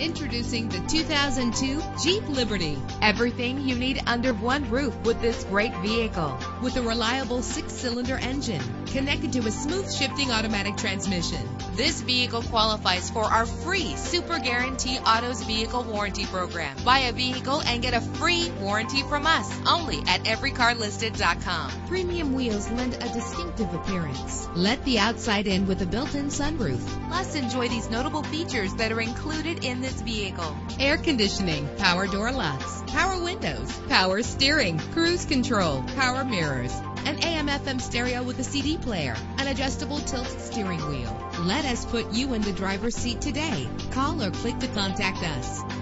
Introducing the 2002 Jeep Liberty. Everything you need under one roof with this great vehicle. With a reliable six-cylinder engine connected to a smooth shifting automatic transmission. This vehicle qualifies for our free Super Guarantee Autos Vehicle Warranty Program. Buy a vehicle and get a free warranty from us only at everycarlisted.com. Premium wheels lend a distinctive appearance. Let the outside in with a built-in sunroof. Plus, enjoy these notable features that are included in this vehicle. Air conditioning, power door locks, power windows, power steering, cruise control, power mirrors, an AM FM stereo with a CD player, an adjustable tilt steering wheel. Let us put you in the driver's seat today. Call or click to contact us.